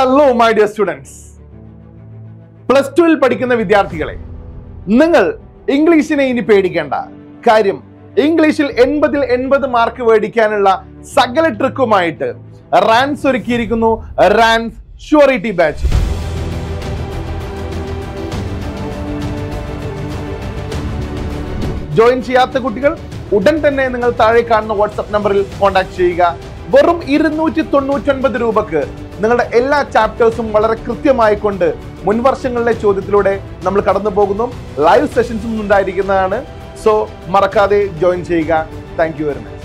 Hello my dear students plus ടുവിൽ പഠിക്കുന്ന വിദ്യാർത്ഥികളെ നിങ്ങൾ ഇംഗ്ലീഷിനെ ഇനി പേടിക്കേണ്ട. കാര്യം ഇംഗ്ലീഷിൽ എൺപതിൽ എൺപത് മാർക്ക് മേടിക്കാനുള്ള സകല ട്രിക്കുമായിട്ട് റാൻസ് ഒരുക്കിയിരിക്കുന്നു. റാൻസ് ഷുവറിറ്റി ബാച്ച് ജോയിൻ ചെയ്യാത്ത കുട്ടികൾ ഉടൻ തന്നെ നിങ്ങൾ താഴെ കാണുന്ന വാട്സ്ആപ്പ് നമ്പറിൽ കോൺടാക്ട് ചെയ്യുക. വെറും ഇരുന്നൂറ്റി തൊണ്ണൂറ്റൊൻപത് രൂപക്ക് നിങ്ങളുടെ എല്ലാ ചാപ്റ്റേഴ്സും വളരെ കൃത്യമായി കൊണ്ട് മുൻവർഷങ്ങളിലെ ചോദ്യത്തിലൂടെ നമ്മൾ കടന്നു പോകുന്നു ലൈവ് സെഷൻസും ഉണ്ടായിരിക്കുന്നതാണ്. സോ മറക്കാതെ ജോയിൻ ചെയ്യുക. Thank very much